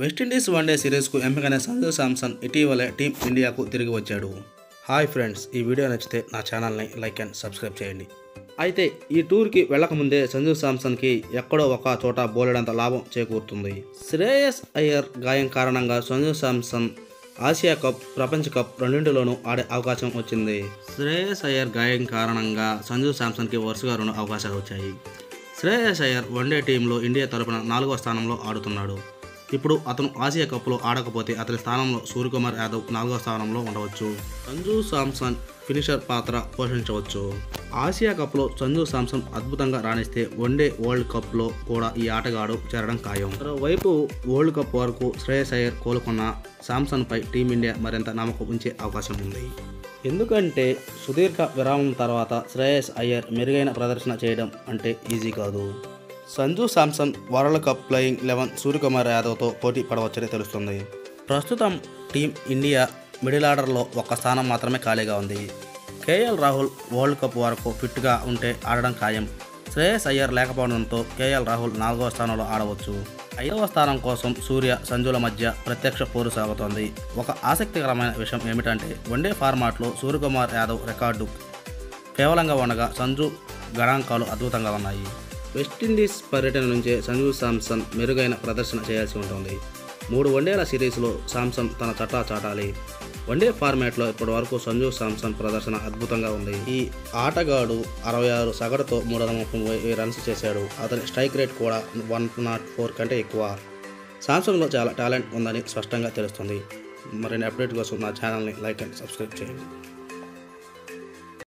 West Indies one day సిరీస్కు ఎంపికైన Sanju Samson ఇటీవలే team ఇండియాకు తిరిగి వచ్చాడు. హాయ్ ఫ్రెండ్స్ ఈ వీడియో నచ్చితే నా ఛానల్ని లైక్ అండ్ సబ్స్క్రైబ్ చేయండి. అయితే ఈ టూర్కి వెళ్ళకముందే సంజు సామ్సన్కి ఎక్కడో ఒక చోట బోలెడంత లాభం చేకూరుతుంది. శ్రేయస్ అయ్యర్ గాయం కారణంగా సంజు సామ్సన్ ఆసియా కప్ ప్రపంచ కప్ రెండింటిలోనూ ఆడే అవకాశం వచ్చింది. శ్రేయస్ అయ్యర్ గాయం కారణంగా సంజు శాంసన్కి వరుసగా రెండు అవకాశాలు వచ్చాయి. శ్రేయస్ అయ్యర్ వన్డే టీంలో ఇండియా తరపున నాలుగో స్థానంలో ఆడుతున్నాడు. ఇప్పుడు అతను ఆసియా కప్లో ఆడకపోతే అతని స్థానంలో సూర్యకుమార్ యాదవ్ నాలుగో స్థానంలో ఉండవచ్చు. సంజు సామ్సన్ ఫినిషర్ పాత్ర పోషించవచ్చు. ఆసియా కప్లో సంజు సామ్సన్ అద్భుతంగా రాణిస్తే వన్డే వరల్డ్ కప్లో కూడా ఈ ఆటగాడు చేరడం ఖాయం. మరోవైపు వరల్డ్ కప్ వరకు శ్రేయస్ అయ్యర్ కోలుకున్న సామ్సన్పై టీమిండియా మరింత నమ్మకం ఉంచే అవకాశం ఉంది. ఎందుకంటే సుదీర్ఘ విరామం తర్వాత శ్రేయస్ అయ్యర్ మెరుగైన ప్రదర్శన చేయడం అంటే ఈజీ కాదు. Sanju Samson world cup playing eleven Suryakumar యాదవ్తో పోటీ పడవచ్చని తెలుస్తుంది. ప్రస్తుతం టీం ఇండియా మిడిల్ ఆర్డర్లో ఒక స్థానం మాత్రమే ఖాళీగా ఉంది. కేఎల్ రాహుల్ వరల్డ్ కప్ వరకు ఫిట్గా ఉంటే ఆడడం ఖాయం. శ్రేయస్ అయ్యర్ లేకపోవడంతో కేఎల్ రాహుల్ నాలుగవ స్థానంలో ఆడవచ్చు. ఐదవ స్థానం కోసం సూర్య సంజుల మధ్య ప్రత్యక్ష పోరు సాగుతోంది. ఒక ఆసక్తికరమైన విషయం ఏమిటంటే వన్డే ఫార్మాట్లో సూర్యకుమార్ యాదవ్ రికార్డు కేవలంగా ఉండగా సంజు గణాంకాలు అద్భుతంగా ఉన్నాయి. వెస్టిండీస్ పర్యటన నుంచే సంజు సామ్సన్ మెరుగైన ప్రదర్శన చేయాల్సి ఉంటుంది. మూడు వన్డేల సిరీస్లో శాంసన్ తన చట్టా చాటాలి. వన్డే ఫార్మాట్లో ఇప్పటివరకు సంజు సామ్సన్ ప్రదర్శన అద్భుతంగా ఉంది. ఈ ఆటగాడు అరవై ఆరు సగటుతో మూడు వందల ముప్పై రన్స్ చేశాడు. అతని స్ట్రైక్ రేట్ కూడా వన్ నాట్ ఫోర్ కంటే ఎక్కువ. సామ్సంగ్లో చాలా టాలెంట్ ఉందని స్పష్టంగా తెలుస్తుంది. మరిన్ని అప్డేట్ కోసం నా ఛానల్ని లైక్ అండ్ సబ్స్క్రైబ్ చేయండి.